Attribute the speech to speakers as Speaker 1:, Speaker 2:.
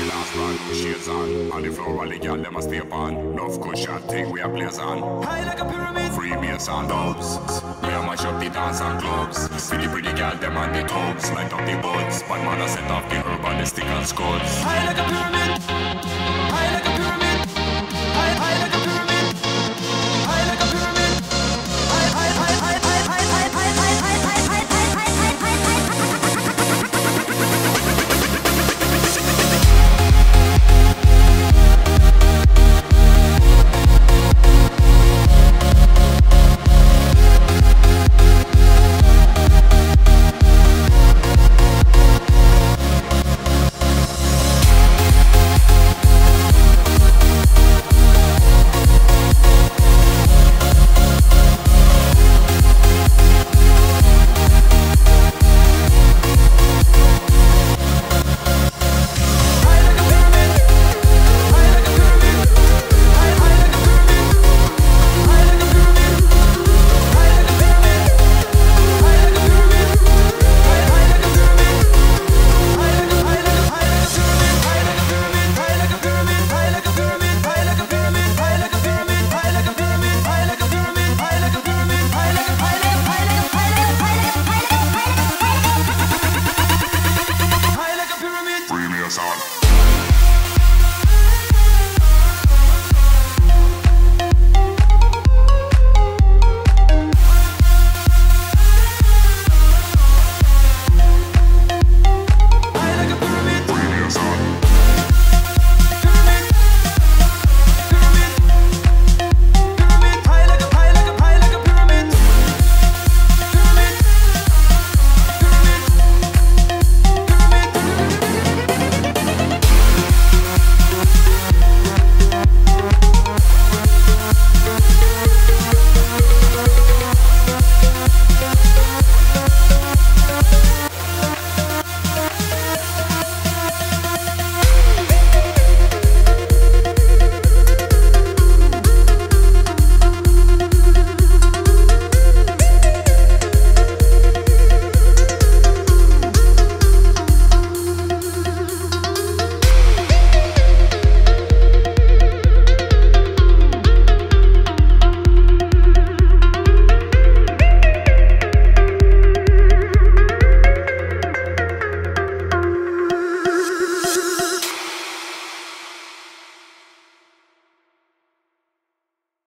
Speaker 1: the last one, shades on. On the floor, all the girl, them a stay on. Love cushion, thing we a blaze on.
Speaker 2: High like a pyramid.
Speaker 1: Free bass and dubs We a mash up the dance and clubs. See the pretty girl, them on the tubs Light up the buds Bad man a set off the herb and the stick and scuds
Speaker 2: High like a pyramid. High like a